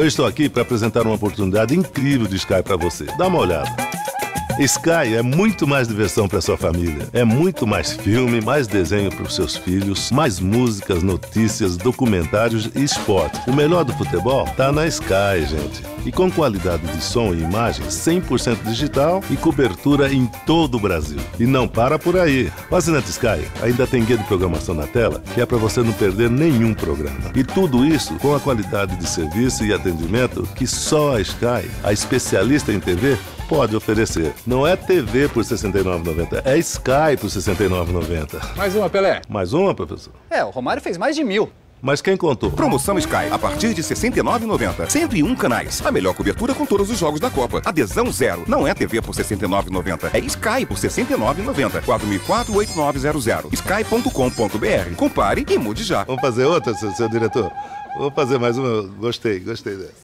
Eu estou aqui para apresentar uma oportunidade incrível de Sky para você. Dá uma olhada. Sky é muito mais diversão para sua família. É muito mais filme, mais desenho para os seus filhos, mais músicas, notícias, documentários e esporte. O melhor do futebol tá na Sky, gente. E com qualidade de som e imagem 100% digital e cobertura em todo o Brasil. E não para por aí. O assinante Sky ainda tem guia de programação na tela, que é para você não perder nenhum programa. E tudo isso com a qualidade de serviço e atendimento que só a Sky, a especialista em TV, pode oferecer. Não é TV por R$ 69,90, é Sky por R$ 69,90. Mais uma, Pelé. Mais uma, professor? É, o Romário fez mais de mil. Mas quem contou? Promoção Sky, a partir de R$ 69,90. 101 canais. A melhor cobertura com todos os jogos da Copa. Adesão zero. Não é TV por R$ 69,90. É Sky por R$ 69,90. 4004-8900. Sky.com.br. Compare e mude já. Vamos fazer outra, seu, seu diretor? Vou fazer mais uma. Gostei, gostei dessa.